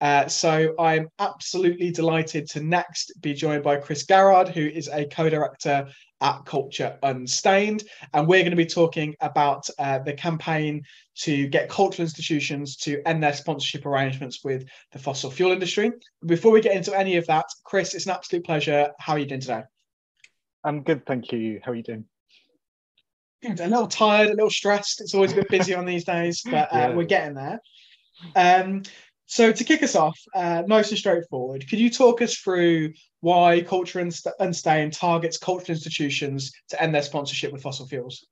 Uh, so I'm absolutely delighted to next be joined by Chris Garrard, who is a co-director at Culture Unstained, and we're going to be talking about uh, the campaign to get cultural institutions to end their sponsorship arrangements with the fossil fuel industry. Before we get into any of that, Chris, it's an absolute pleasure. How are you doing today? I'm good, thank you. How are you doing? Good. A little tired, a little stressed. It's always a bit busy on these days, but uh, yeah. we're getting there. Um, so to kick us off, uh, nice and straightforward, could you talk us through why Culture and Unstained targets cultural institutions to end their sponsorship with fossil fuels?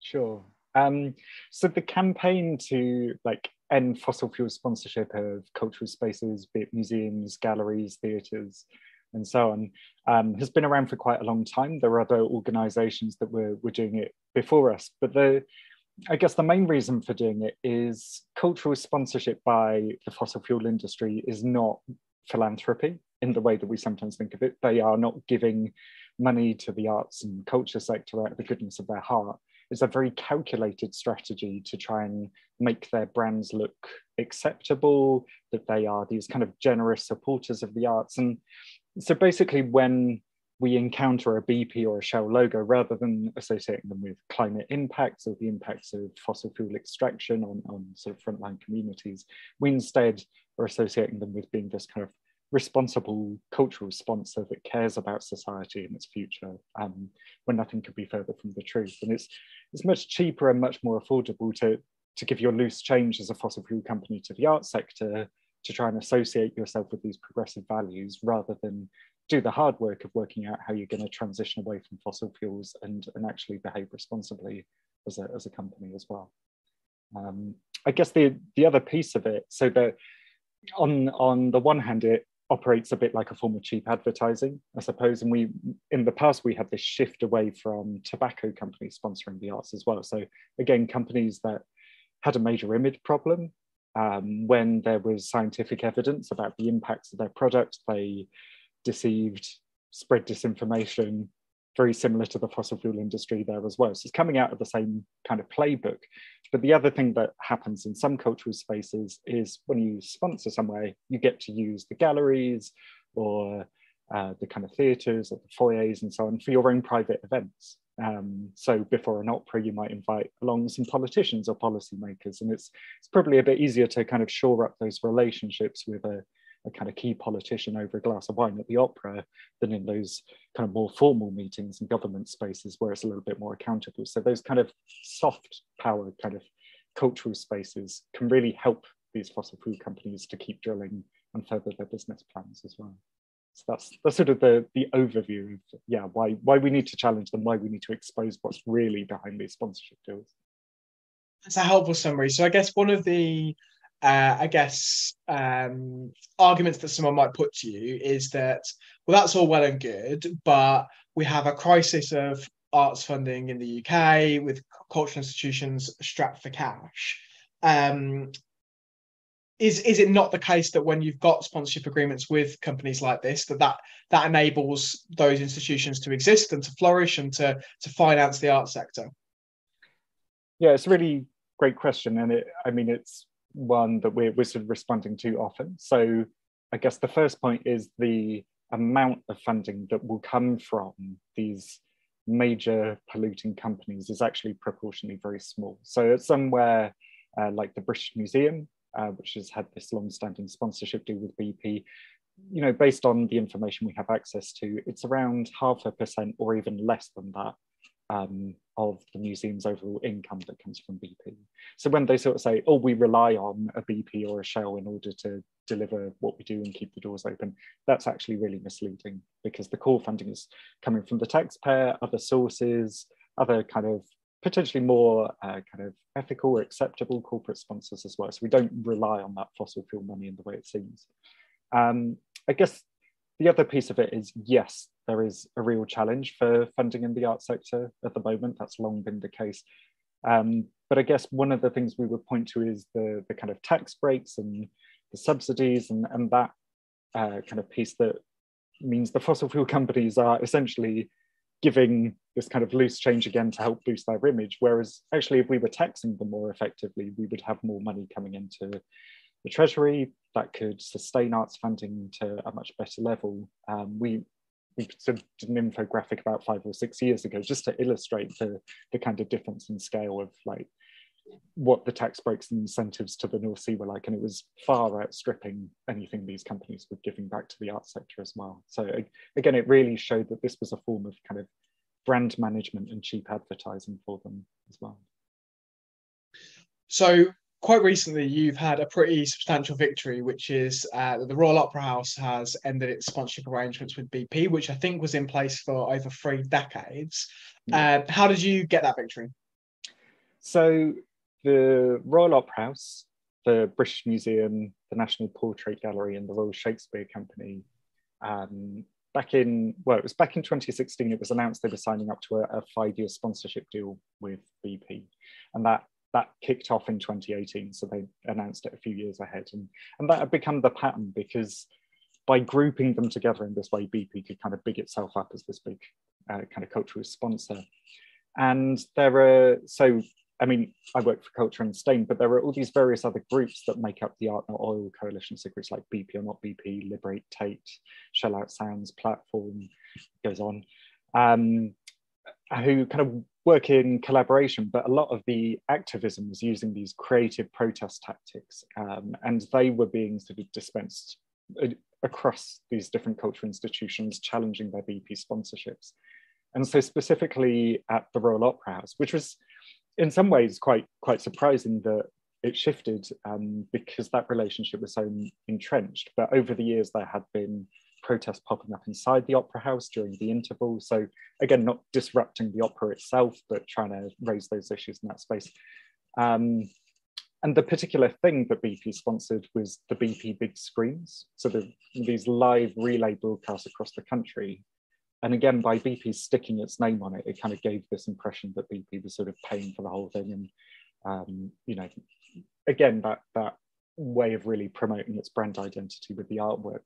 Sure. Um, so the campaign to like end fossil fuel sponsorship of cultural spaces, be it museums, galleries, theatres, and so on, um, has been around for quite a long time. There are other organisations that were, were doing it before us, but the I guess the main reason for doing it is cultural sponsorship by the fossil fuel industry is not philanthropy in the way that we sometimes think of it. They are not giving money to the arts and culture sector out of the goodness of their heart. It's a very calculated strategy to try and make their brands look acceptable, that they are these kind of generous supporters of the arts. And so basically, when we encounter a BP or a Shell logo rather than associating them with climate impacts or the impacts of fossil fuel extraction on, on sort of frontline communities. We instead are associating them with being this kind of responsible cultural sponsor that cares about society and its future um, when nothing could be further from the truth. And it's, it's much cheaper and much more affordable to, to give your loose change as a fossil fuel company to the arts sector to try and associate yourself with these progressive values rather than do the hard work of working out how you're going to transition away from fossil fuels and, and actually behave responsibly as a, as a company as well. Um, I guess the, the other piece of it, so that on, on the one hand, it operates a bit like a form of cheap advertising, I suppose. And we, in the past, we had this shift away from tobacco companies sponsoring the arts as well. So again, companies that had a major image problem um, when there was scientific evidence about the impacts of their product, they deceived, spread disinformation, very similar to the fossil fuel industry there as well. So it's coming out of the same kind of playbook. But the other thing that happens in some cultural spaces is when you sponsor somewhere, you get to use the galleries or uh, the kind of theatres or the foyers and so on for your own private events. Um, so before an opera, you might invite along some politicians or policymakers, and it's it's probably a bit easier to kind of shore up those relationships with a a kind of key politician over a glass of wine at the opera than in those kind of more formal meetings and government spaces where it's a little bit more accountable. So those kind of soft power kind of cultural spaces can really help these fossil fuel companies to keep drilling and further their business plans as well. So that's that's sort of the the overview of yeah why why we need to challenge them, why we need to expose what's really behind these sponsorship deals. That's a helpful summary. So I guess one of the uh, I guess, um, arguments that someone might put to you is that, well, that's all well and good, but we have a crisis of arts funding in the UK with cultural institutions strapped for cash. Um, is is it not the case that when you've got sponsorship agreements with companies like this that that, that enables those institutions to exist and to flourish and to to finance the art sector? Yeah, it's a really great question, and it I mean it's one that we're, we're sort of responding to often. So I guess the first point is the amount of funding that will come from these major polluting companies is actually proportionally very small. So it's somewhere uh, like the British Museum, uh, which has had this long-standing sponsorship deal with BP, you know, based on the information we have access to, it's around half a percent or even less than that um, of the museum's overall income that comes from BP. So when they sort of say, oh, we rely on a BP or a Shell in order to deliver what we do and keep the doors open, that's actually really misleading because the core funding is coming from the taxpayer, other sources, other kind of potentially more uh, kind of ethical or acceptable corporate sponsors as well. So we don't rely on that fossil fuel money in the way it seems. Um, I guess the other piece of it is yes, there is a real challenge for funding in the arts sector at the moment. That's long been the case. Um, but I guess one of the things we would point to is the, the kind of tax breaks and the subsidies and, and that uh, kind of piece that means the fossil fuel companies are essentially giving this kind of loose change again to help boost their image. Whereas actually, if we were taxing them more effectively, we would have more money coming into the Treasury that could sustain arts funding to a much better level. Um, we we sort of did an infographic about five or six years ago just to illustrate the, the kind of difference in scale of like what the tax breaks and incentives to the North Sea were like, and it was far outstripping anything these companies were giving back to the art sector as well. So again, it really showed that this was a form of kind of brand management and cheap advertising for them as well. So quite recently, you've had a pretty substantial victory, which is uh, that the Royal Opera House has ended its sponsorship arrangements with BP, which I think was in place for over three decades. Uh, how did you get that victory? So the Royal Opera House, the British Museum, the National Portrait Gallery, and the Royal Shakespeare Company. Um, back in, well, it was back in 2016, it was announced they were signing up to a, a five year sponsorship deal with BP. And that that kicked off in 2018. So they announced it a few years ahead. And, and that had become the pattern because by grouping them together in this way, BP could kind of big itself up as this big uh, kind of cultural sponsor. And there are, so I mean, I work for Culture Unstained, but there are all these various other groups that make up the Art Not Oil coalition. So groups like BP or Not BP, Liberate Tate, Shell Out Sounds, Platform, goes on, um, who kind of work in collaboration. But a lot of the activism was using these creative protest tactics, um, and they were being sort of dispensed uh, across these different cultural institutions, challenging their BP sponsorships. And so specifically at the Royal Opera House, which was in some ways quite quite surprising that it shifted um, because that relationship was so entrenched. But over the years, there had been protests popping up inside the opera house during the interval. So again, not disrupting the opera itself, but trying to raise those issues in that space. Um, and the particular thing that BP sponsored was the BP big screens. So the, these live relay broadcasts across the country and again, by BP sticking its name on it, it kind of gave this impression that BP was sort of paying for the whole thing. And, um, you know, again, that, that way of really promoting its brand identity with the artwork.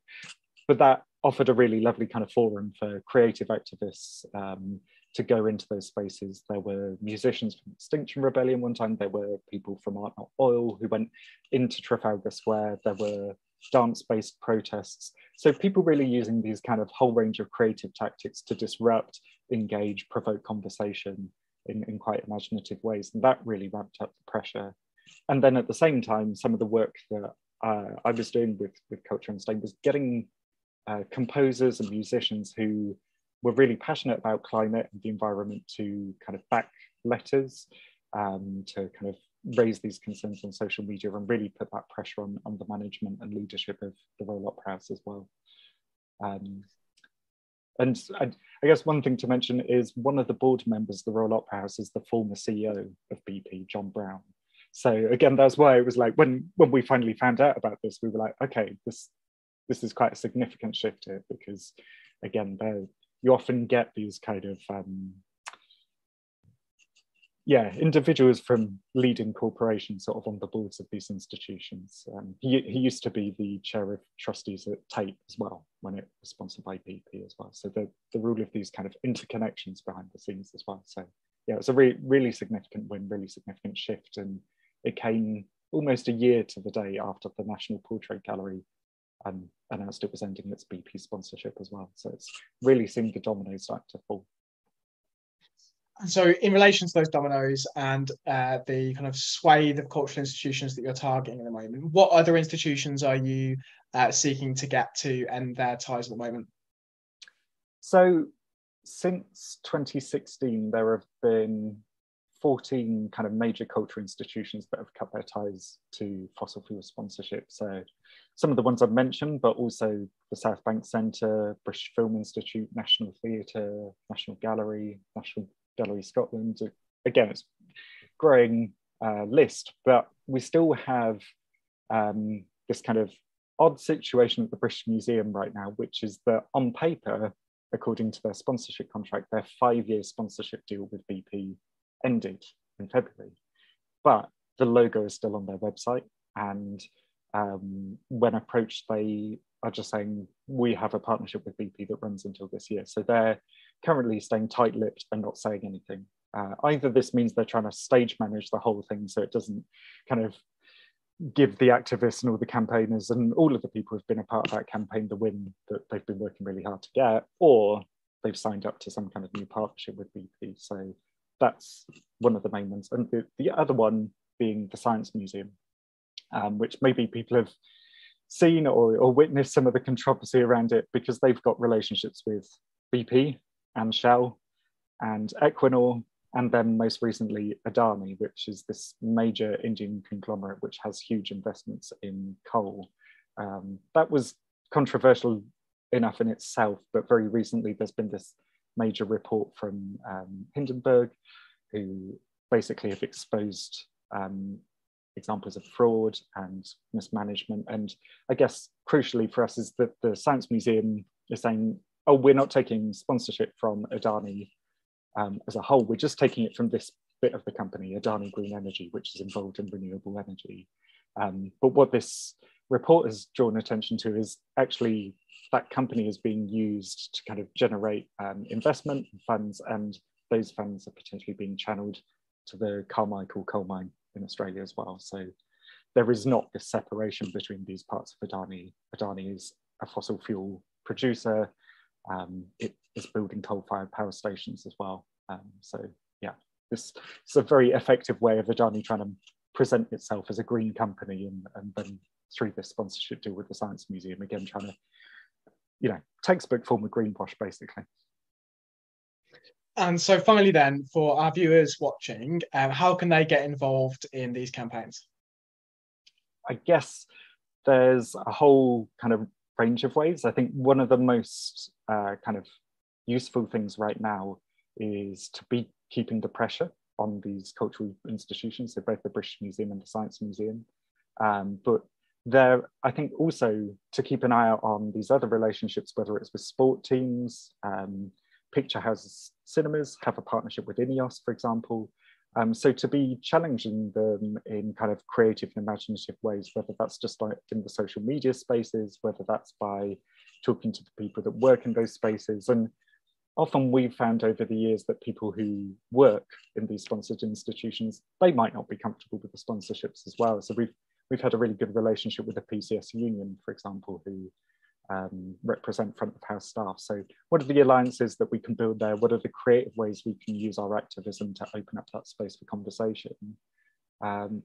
But that offered a really lovely kind of forum for creative activists um, to go into those spaces. There were musicians from Extinction Rebellion one time, there were people from Art Not Oil who went into Trafalgar Square, there were dance-based protests. So people really using these kind of whole range of creative tactics to disrupt, engage, provoke conversation in, in quite imaginative ways. And that really ramped up the pressure. And then at the same time, some of the work that uh, I was doing with, with Culture Unstained was getting uh, composers and musicians who were really passionate about climate and the environment to kind of back letters um, to kind of raise these concerns on social media and really put that pressure on, on the management and leadership of the Royal Opera House as well. Um, and I, I, guess one thing to mention is one of the board members of the Royal Opera House is the former CEO of BP, John Browne. So again, that's why it was like when when we finally found out about this, we were like, okay, this this is quite a significant shift here because again, there you often get these kind of um, yeah, individuals from leading corporations sort of on the boards of these institutions. Um, he, he used to be the chair of trustees at Tate as well when it was sponsored by BP as well. So the, the rule of these kind of interconnections behind the scenes as well. So yeah, it's a re really significant win, really significant shift. And it came almost a year to the day after the National Portrait Gallery um, announced it was ending its BP sponsorship as well. So it's really seeing the dominoes start to fall And so in relation to those dominoes and uh, the kind of swathe of cultural institutions that you're targeting at the moment what other institutions are you uh, seeking to get to end their ties at the moment so since 2016 there have been 14 kind of major cultural institutions that have cut their ties to fossil fuel sponsorship so some of the ones I've mentioned, but also the South Bank Centre, British Film Institute, National Theatre, National Gallery, National Gallery Scotland. Again, it's growing uh, list, but we still have um, this kind of odd situation at the British Museum right now, which is that on paper, according to their sponsorship contract, their five-year sponsorship deal with BP ended in February, but the logo is still on their website. And um, when approached, they are just saying, we have a partnership with BP that runs until this year. So they're currently staying tight-lipped and not saying anything. Uh, either this means they're trying to stage manage the whole thing so it doesn't kind of give the activists and all the campaigners and all of the people who've been a part of that campaign the win that they've been working really hard to get, or they've signed up to some kind of new partnership with BP. So that's one of the main ones. And the, the other one being the Science Museum, um, which maybe people have seen or, or witnessed some of the controversy around it because they've got relationships with BP and Shell and Equinor, and then most recently Adani, which is this major Indian conglomerate which has huge investments in coal. Um, that was controversial enough in itself, but very recently there's been this major report from um, Hindenburg, who basically have exposed um, examples of fraud and mismanagement. And I guess crucially for us is that the Science Museum is saying, oh, we're not taking sponsorship from Adani um, as a whole, we're just taking it from this bit of the company, Adani Green Energy, which is involved in renewable energy. Um, but what this report has drawn attention to is actually that company is being used to kind of generate um, investment funds and those funds are potentially being channeled to the Carmichael coal mine in Australia as well. So there is not this separation between these parts of Adani. Adani is a fossil fuel producer. Um, it is building coal-fired power stations as well. Um, so yeah, this is a very effective way of Adani trying to present itself as a green company and, and then through this sponsorship deal with the Science Museum, again, trying to, you know, textbook form of greenwash, basically. And so finally then, for our viewers watching, um, how can they get involved in these campaigns? I guess there's a whole kind of range of ways. I think one of the most uh, kind of useful things right now is to be keeping the pressure on these cultural institutions, so both the British Museum and the Science Museum. Um, but there, I think also to keep an eye out on these other relationships, whether it's with sport teams, um, picture houses, cinemas have a partnership with INEOS, for example. Um, so to be challenging them in kind of creative and imaginative ways, whether that's just like in the social media spaces, whether that's by talking to the people that work in those spaces. And often we've found over the years that people who work in these sponsored institutions, they might not be comfortable with the sponsorships as well. So we've we've had a really good relationship with the PCS union, for example, who um, represent front of house staff. So what are the alliances that we can build there? What are the creative ways we can use our activism to open up that space for conversation? Um,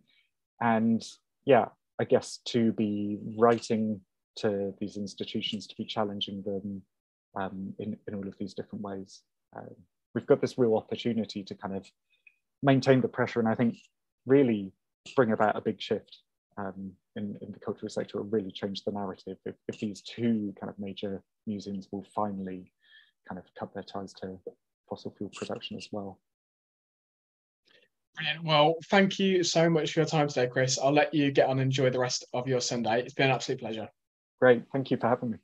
and yeah, I guess to be writing to these institutions, to be challenging them um, in, in all of these different ways. Uh, we've got this real opportunity to kind of maintain the pressure and I think really bring about a big shift um, in, in the cultural sector will really change the narrative if, if these two kind of major museums will finally kind of cut their ties to fossil fuel production as well. Brilliant. Well, thank you so much for your time today, Chris. I'll let you get on and enjoy the rest of your Sunday. It's been an absolute pleasure. Great. Thank you for having me.